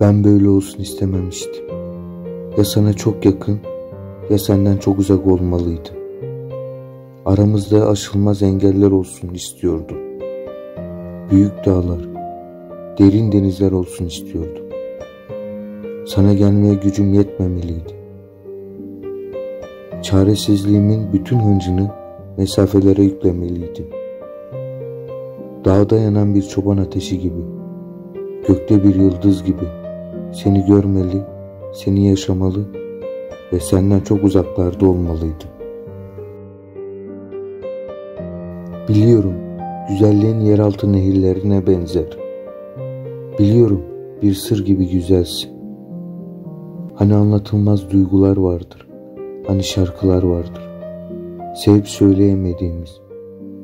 Ben böyle olsun istememiştim. Ya sana çok yakın ya senden çok uzak olmalıydım. Aramızda aşılmaz engeller olsun istiyordum. Büyük dağlar, derin denizler olsun istiyordum. Sana gelmeye gücüm yetmemeliydi. Çaresizliğimin bütün hıncını mesafelere yüklemeliydim. Dağda yanan bir çoban ateşi gibi, gökte bir yıldız gibi seni görmeli, seni yaşamalı ve senden çok uzaklarda olmalıydım. Biliyorum güzelliğin yeraltı nehirlerine benzer. Biliyorum bir sır gibi güzelsin. Hani anlatılmaz duygular vardır. Hani şarkılar vardır. Sevip söyleyemediğimiz.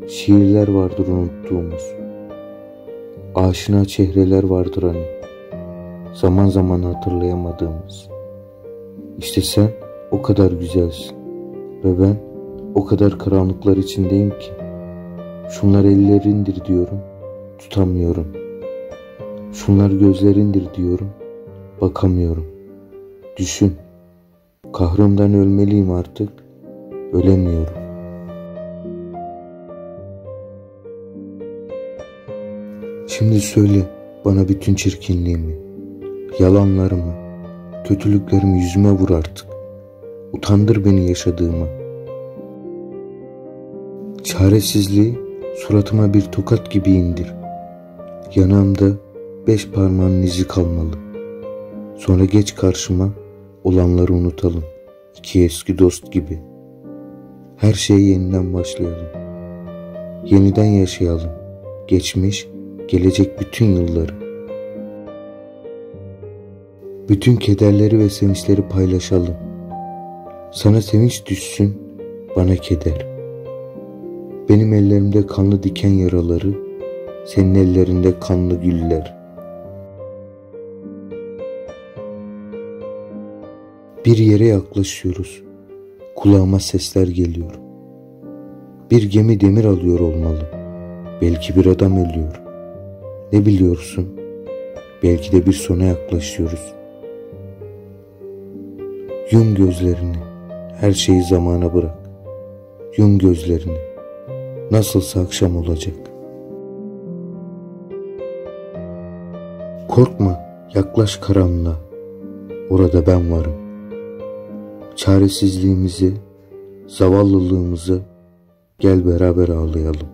Şiirler vardır unuttuğumuz. Aşina çehreler vardır hani. Zaman zaman hatırlayamadığımız. İşte sen o kadar güzelsin. Ve ben o kadar karanlıklar içindeyim ki. Şunlar ellerindir diyorum, tutamıyorum. Şunlar gözlerindir diyorum, bakamıyorum. Düşün, kahrımdan ölmeliyim artık, ölemiyorum. Şimdi söyle bana bütün çirkinliğimi, yalanlarımı, kötülüklerimi yüzüme vur artık. Utandır beni yaşadığıma. Çaresizliği suratıma bir tokat gibi indir. Yanağımda beş parmağın izi kalmalı. Sonra geç karşıma olanları unutalım. İki eski dost gibi. Her şeye yeniden başlayalım. Yeniden yaşayalım. Geçmiş, gelecek bütün yılları. Bütün kederleri ve sevinçleri paylaşalım. Sana sevinç düşsün, bana keder.'' Benim ellerimde kanlı diken yaraları, senin ellerinde kanlı güller. Bir yere yaklaşıyoruz. Kulağıma sesler geliyor. Bir gemi demir alıyor olmalı. Belki bir adam ölüyor. Ne biliyorsun? Belki de bir sona yaklaşıyoruz. Yum gözlerini. Her şeyi zamana bırak. Yum gözlerini. Nasılsa akşam olacak. Korkma, yaklaş karanlığa. Orada ben varım. Çaresizliğimizi, zavallılığımızı gel beraber ağlayalım.